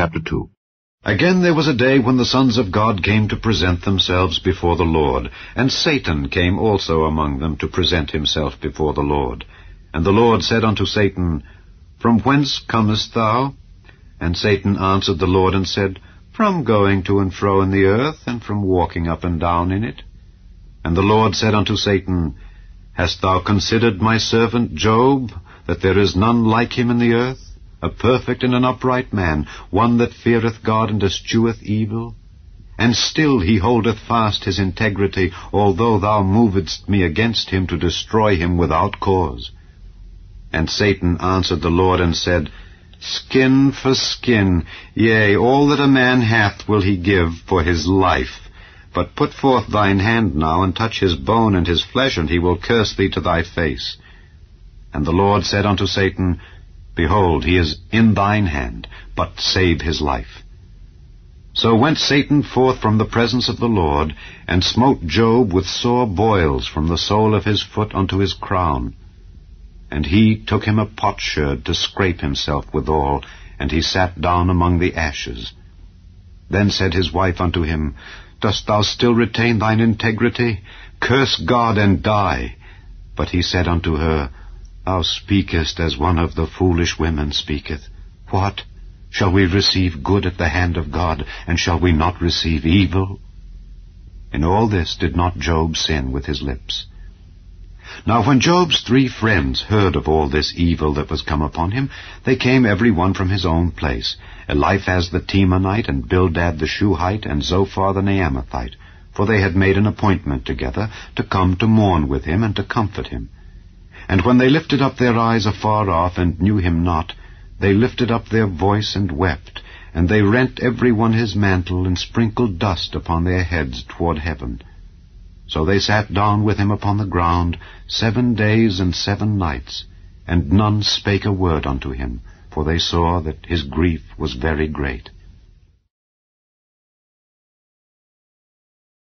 chapter 2. Again there was a day when the sons of God came to present themselves before the Lord, and Satan came also among them to present himself before the Lord. And the Lord said unto Satan, From whence comest thou? And Satan answered the Lord and said, From going to and fro in the earth, and from walking up and down in it. And the Lord said unto Satan, Hast thou considered my servant Job, that there is none like him in the earth? A perfect and an upright man, one that feareth God and escheweth evil? And still he holdeth fast his integrity, although thou movedst me against him to destroy him without cause. And Satan answered the Lord and said, Skin for skin, yea, all that a man hath will he give for his life. But put forth thine hand now, and touch his bone and his flesh, and he will curse thee to thy face. And the Lord said unto Satan, Behold, he is in thine hand, but save his life. So went Satan forth from the presence of the Lord, and smote Job with sore boils from the sole of his foot unto his crown. And he took him a potsherd to scrape himself withal, and he sat down among the ashes. Then said his wife unto him, Dost thou still retain thine integrity? Curse God and die. But he said unto her, Thou speakest as one of the foolish women speaketh. What? Shall we receive good at the hand of God, and shall we not receive evil? In all this did not Job sin with his lips. Now when Job's three friends heard of all this evil that was come upon him, they came every one from his own place, Eliphaz the Temanite, and Bildad the Shuhite, and Zophar the Naamathite, for they had made an appointment together to come to mourn with him and to comfort him. And when they lifted up their eyes afar off and knew him not, they lifted up their voice and wept, and they rent every one his mantle, and sprinkled dust upon their heads toward heaven. So they sat down with him upon the ground seven days and seven nights, and none spake a word unto him, for they saw that his grief was very great.